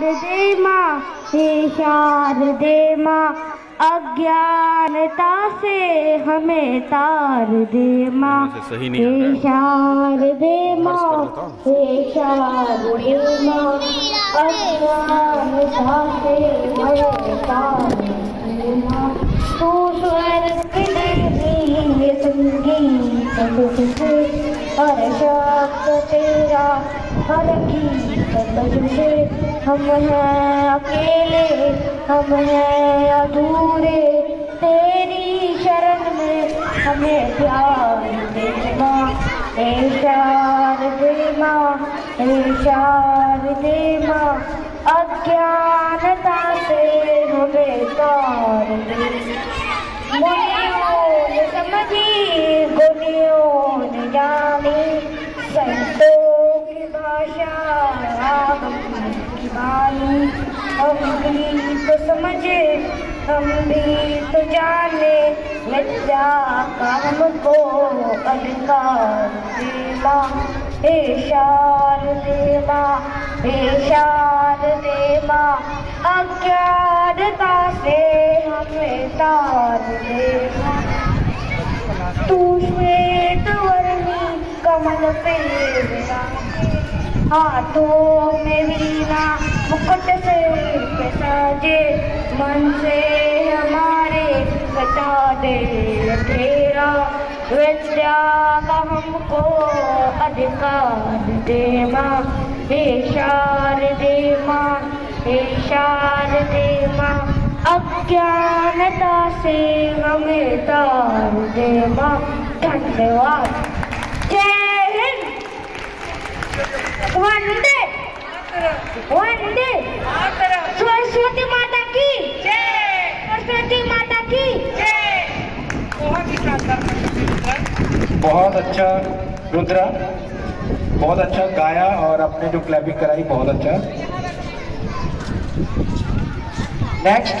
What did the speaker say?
शारदे माँ हे शारदे माँ अज्ञानता से हमें तार दे माँ हे। शारदे माँ हे। शारदे माँ अज्ञानता से हमें तार दे माँ तू स्वर्ग संगीत हर शब्द तेरा हर गीत तुझे हम हैं अकेले हम हैं अधूरे तेरी शरण में हमें प्यार देना हे शारदे माँ हे शारदे माँ अज्ञानता से हमें तार दे। हम भी तो समझे, हम भी तो जाने। विद्या का हमको अधिकार देवा हे शारदे माँ हे शारदे माँ अज्ञानता से हमें तार देवा तू श्वेत वर्णी कमल पे हाथों में वीणा। मुकुट से साजे मन से हमारे बचा दे। तेरा विद्या का हमको अधिकार दे माँ हे शारदे माँ हे शारदे माँ अज्ञानता से हमें तार दे माँ धन्यवाद। जय हिंद। वंदे सरस्वती की। सरस्वती माता की। बहुत अच्छा रुद्रा, बहुत अच्छा गाया और अपने जो क्लैपिंग कराई, बहुत अच्छा। नेक्स्ट